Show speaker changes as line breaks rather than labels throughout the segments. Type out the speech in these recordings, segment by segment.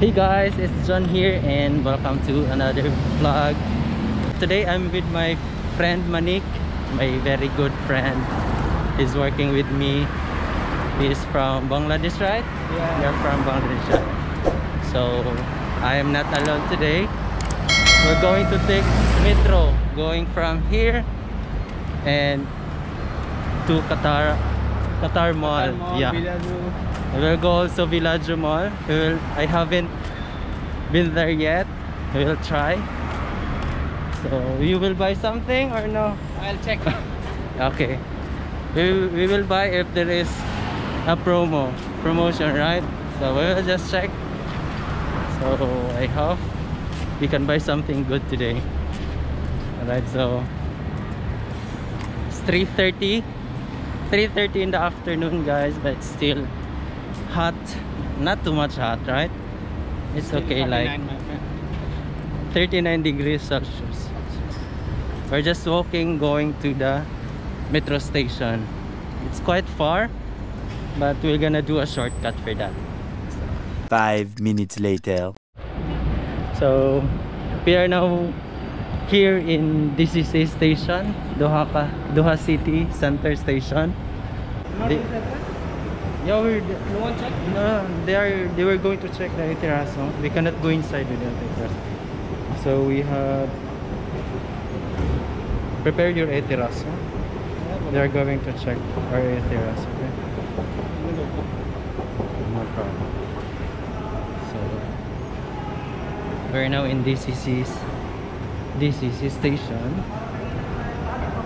Hey guys, it's John here and welcome to another vlog. Today I'm with my friend Manik, my very good friend. He's working with me. He's from Bangladesh, right?
Yeah.
You're from Bangladesh. right? So I am not alone today. We're going to take metro going from here and to Qatar Qatar Mall. yeah. We'll go also Villaggio Mall. We will, I haven't been there yet. We will try. So you will buy something or no?
I'll check.
Okay. We, we will buy if there is a promo promotion, right? So we will just check. So I hope we can buy something good today. Alright, so it's 3.30 3.30 in the afternoon guys but still hot not too much hot right? It's okay like 39 degrees celsius. We're just walking going to the metro station. It's quite far but we're gonna do a shortcut for that.
Five minutes later.
so we are now here in DCC station Doha Ka- Doha City Center Station. They- yeah we're
No one check?
No, they are. They were going to check the Ehteraz. We cannot go inside without the Ehteraz. So we have prepared your Ehteraz. They are going to check our Ehteraz. Okay, no problem. So we're now in DCC's DCC station,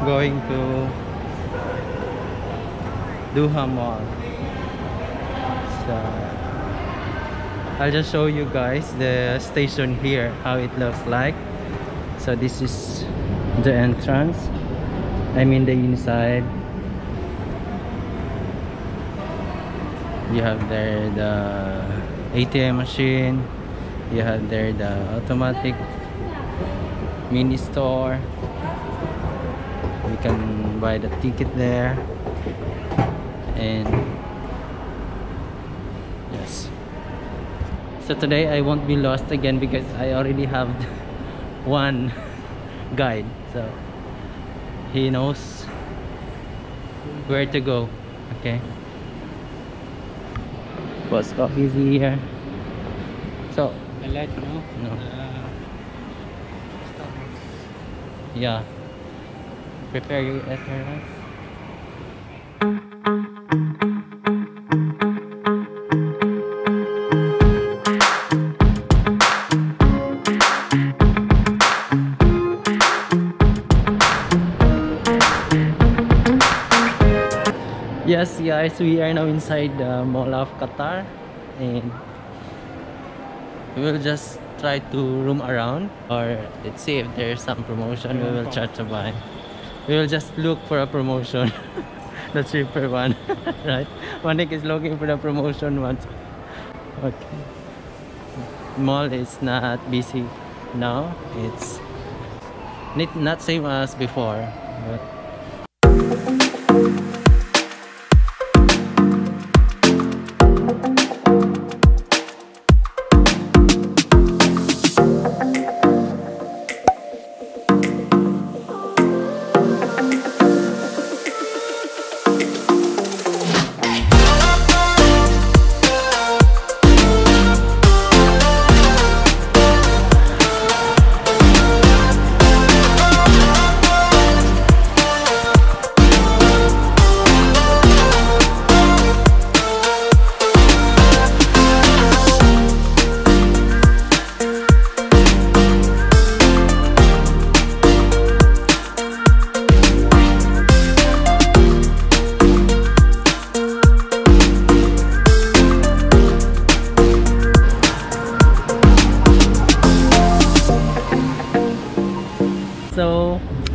going to Doha Mall. So I'll just show you guys the station here, how it looks like. So this is the entrance. I mean the inside. You have there the ATM machine. You have there the automatic mini store. You can buy the ticket there. And yes so today i won't be lost again because i already have one guide. So he knows where to go. Okay. Boss coffee is here. So
let you know.
No.
Uh,
yeah. Prepare your ethernet guys, we are now inside the Mall of Qatar and we will just try to roam around or let's see if there's some promotion we will try to buy. We will just look for a promotion, the cheaper one, right? Manik is looking for the promotion one. Okay. Mall is not busy now. It's not same as before, but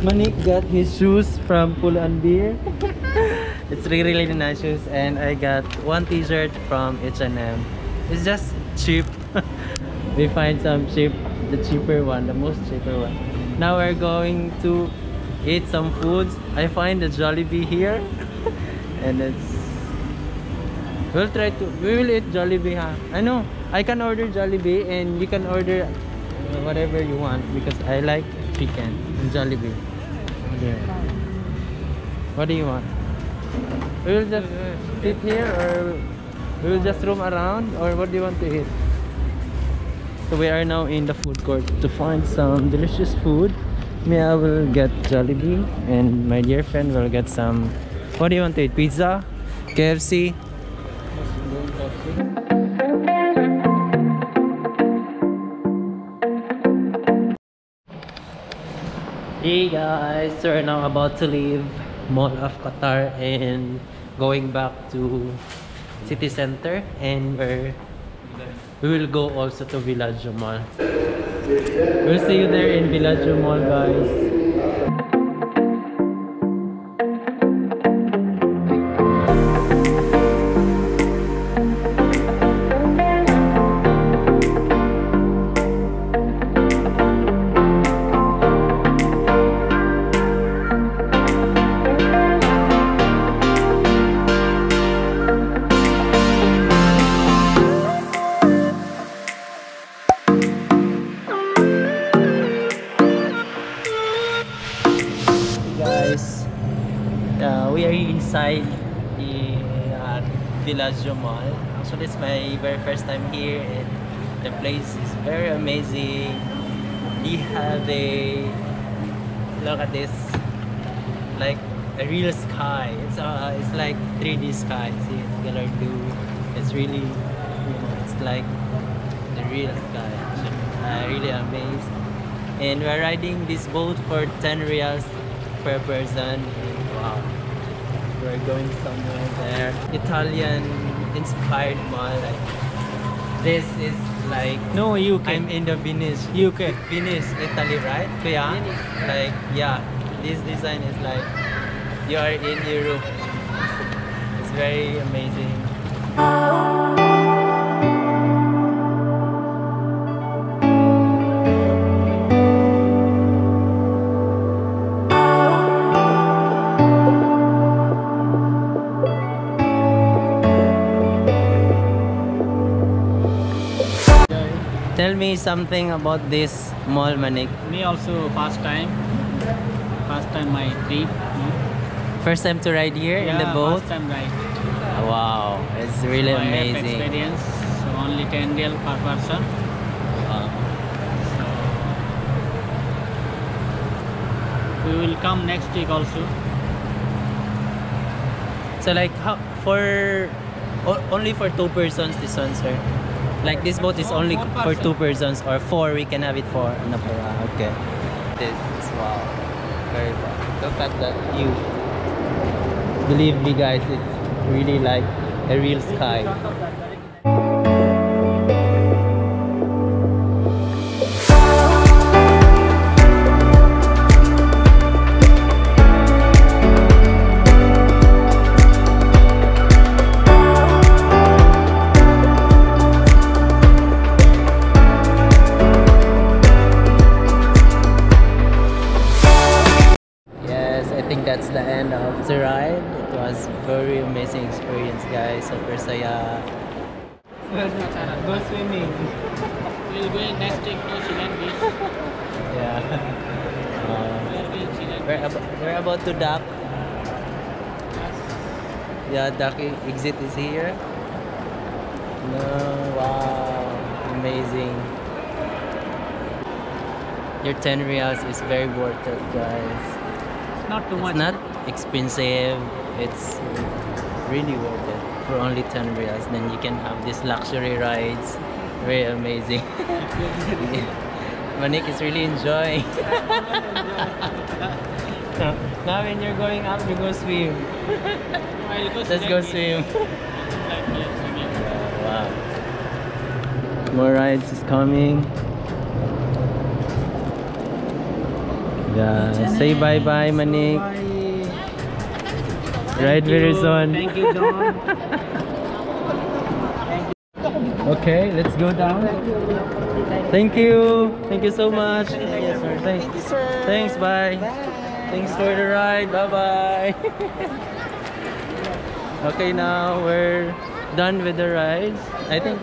Manik got his shoes from Pull and Bear. it's really really nice shoes, and I got one T-shirt from H&M. It's just cheap. we find some cheap, the cheaper one, the most cheaper one. Now we're going to eat some foods. I find the Jollibee here, and it's. We'll try to. We will eat Jollibee, huh? I know. I can order Jollibee and you can order whatever you want because I like chicken and Jollibee. Yeah. What do you want? We will just sit here or we will just roam around or what do you want to eat? So we are now in the food court to find some delicious food. I will get Jollibee and my dear friend will get some. What do you want to eat? Pizza? KFC? Hey guys, so we're now about to leave Mall of Qatar and going back to city center and we're we will go also to Villaggio Mall. We'll see you there in Villaggio Mall guys. Inside the uh, Villaggio Mall. Actually, it's my very first time here, and the place is very amazing. We have a look at this, like a real sky. It's uh, it's like 3D sky. See, it's color blue. It's really, you know, it's like the real sky. Actually, uh, really amazed. And we're riding this boat for 10 reals per person. Wow. We're going somewhere there. Italian inspired mall. Like this is like
No, UK.
I'm in the Venice.
UK.
Venice, Italy, right? Kaya, like yeah, this design is like you are in Europe. It's very amazing. Oh. Tell me something about this mall, Manik.
Me also first time. First time my trip.
First time to ride here in the
Yeah,
boat.
First time right.
Wow, it's really
I
amazing.
experience. So only 10 real per person.
Wow.
So we will come next week also.
So like how for only for two persons this one, sir. Like this boat is only for two persons or four we can have it for ah, okay. This is wow. Very wow. Look at that view. Believe me guys, it's really like a real sky. It was very amazing experience, guys. Super saya.
Go swimming. We will going next week to Sealine beach.
Yeah. Uh,
We are
we're, ab- we're about to dock. Yeah, docking exit is here. No, wow, amazing. Your 10 reals is very worth it, guys.
It's not too much.
Not expensive. It's really worth it for only 10 reals. Then you can have these luxury rides. Very amazing. Manik is really enjoying. now when you're going up, you go swim. Let's go swim. Wow. More rides is coming. Yeah. Say bye bye, Manik. Ride very soon.
Thank you, Don.
Okay, let's go down. Thank you. Thank you so much. Yes, sir. Thanks.
Thank you, sir.
Thanks, bye. Thanks for the ride. Bye bye. okay, now we're done with the rides. I think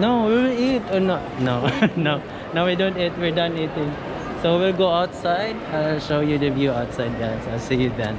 No, we will eat or not? No, no, no. We don't eat. We're done eating. So we'll go outside. I'll show you the view outside, guys. I'll see you then.